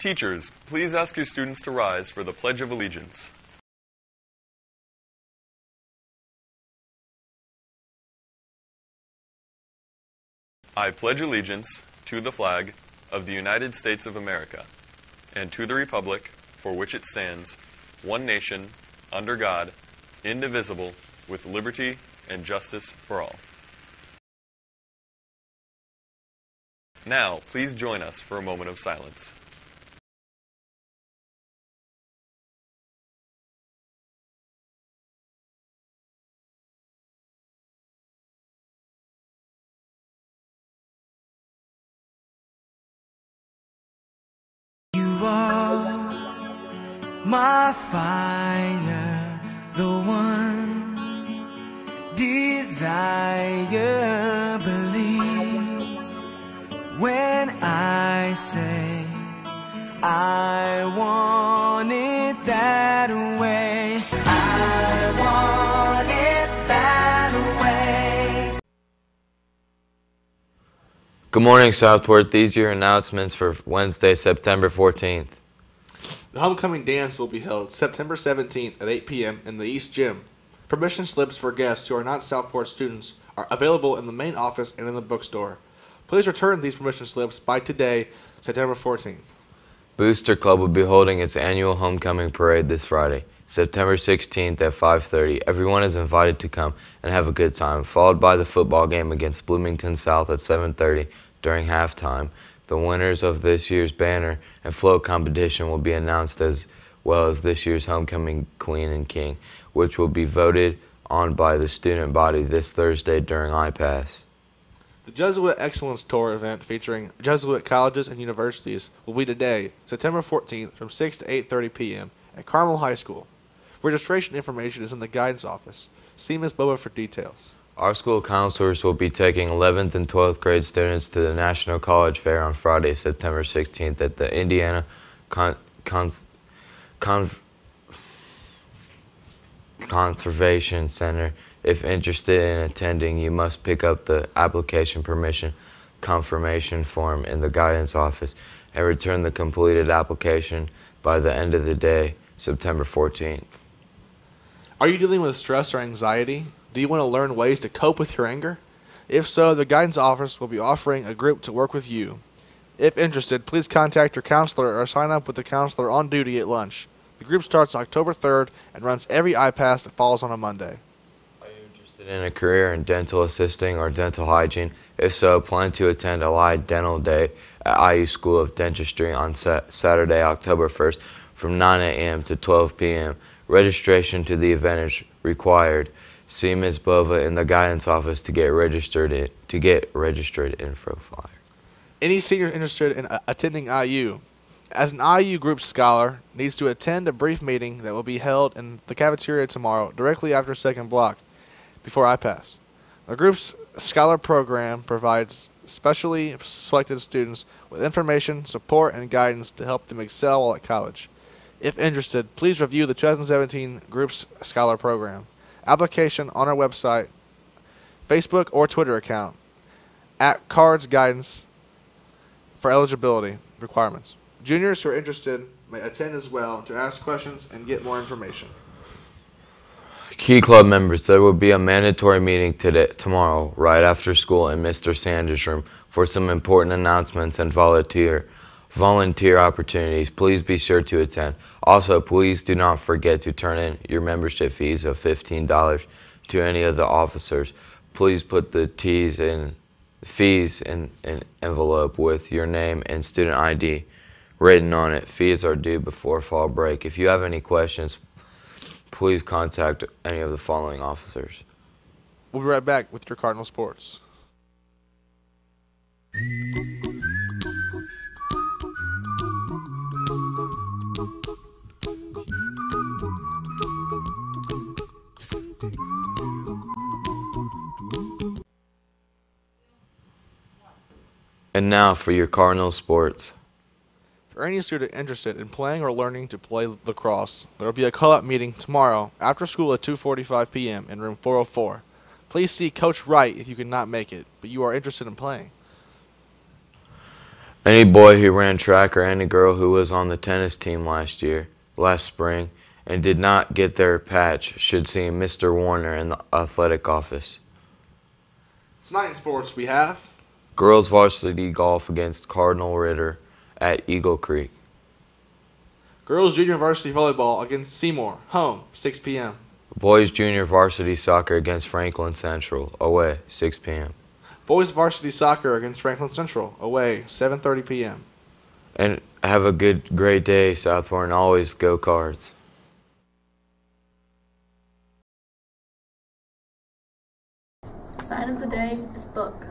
Teachers, please ask your students to rise for the Pledge of Allegiance. I pledge allegiance to the flag of the United States of America and to the republic for which it stands, one nation, under God, indivisible, with liberty and justice for all. Now, please join us for a moment of silence. My fire, the one desire. Believe when I say I want it that way. I want it that way. Good morning, Southport. These are your announcements for Wednesday, September 14th. The homecoming dance will be held September 17th at 8 p.m. in the East Gym. Permission slips for guests who are not Southport students are available in the main office and in the bookstore. Please return these permission slips by today, September 14th. Booster Club will be holding its annual homecoming parade this Friday, September 16th at 5:30. Everyone is invited to come and have a good time, followed by the football game against Bloomington South at 7:30 during halftime. The winners of this year's banner and float competition will be announced as well as this year's homecoming queen and king, which will be voted on by the student body this Thursday during IPASS. The Jesuit Excellence Tour event featuring Jesuit colleges and universities will be today, September 14th from 6 to 8:30 p.m. at Carmel High School. Registration information is in the guidance office. See Ms. Boba for details. Our school counselors will be taking 11th and 12th grade students to the National College Fair on Friday, September 16th at the Indiana Con- Con- Con- Conservation Center. If interested in attending, you must pick up the application permission confirmation form in the guidance office and return the completed application by the end of the day, September 14th. Are you dealing with stress or anxiety? Do you want to learn ways to cope with your anger? If so, the guidance office will be offering a group to work with you. If interested, please contact your counselor or sign up with the counselor on duty at lunch. The group starts October 3rd and runs every IPASS that falls on a Monday. Are you interested in a career in dental assisting or dental hygiene? If so, plan to attend Allied Dental Day at IU School of Dentistry on Saturday, October 1st from 9 a.m. to 12 p.m. Registration to the event is required. See Ms. Bova in the guidance office to get registered in, to get registered info flyer. Any senior interested in uh, attending IU, as an IU group scholar, needs to attend a brief meeting that will be held in the cafeteria tomorrow, directly after second block, before IPASS. The group's scholar program provides specially selected students with information, support, and guidance to help them excel while at college. If interested, please review the 2017 group's scholar program. Application on our website, Facebook, or Twitter account at Cards Guidance for eligibility requirements. Juniors who are interested may attend as well to ask questions and get more information. Key Club members, there will be a mandatory meeting today, tomorrow, right after school in Mr. Sanders' room for some important announcements and volunteer volunteer opportunities. Please be sure to attend. Also, please do not forget to turn in your membership fees of $15 to any of the officers. Please put the T's in fees in an envelope with your name and student ID written on it. Fees are due before fall break. If you have any questions, please contact any of the following officers. We'll be right back with your Cardinal Sports. And now for your Cardinal Sports. For any student interested in playing or learning to play lacrosse, there will be a call-out meeting tomorrow after school at 2:45 p.m. in room 404. Please see Coach Wright if you cannot make it, but you are interested in playing. Any boy who ran track or any girl who was on the tennis team last year, last spring, and did not get their patch should see Mr. Warner in the athletic office. Tonight in sports we have girls varsity golf against Cardinal Ritter at Eagle Creek. Girls junior varsity volleyball against Seymour, home, 6 p.m. Boys junior varsity soccer against Franklin Central, away, 6 p.m. Boys varsity soccer against Franklin Central, away, 7:30 p.m. And have a good, great day, Southport, and always go Cards. Sign of the day is book.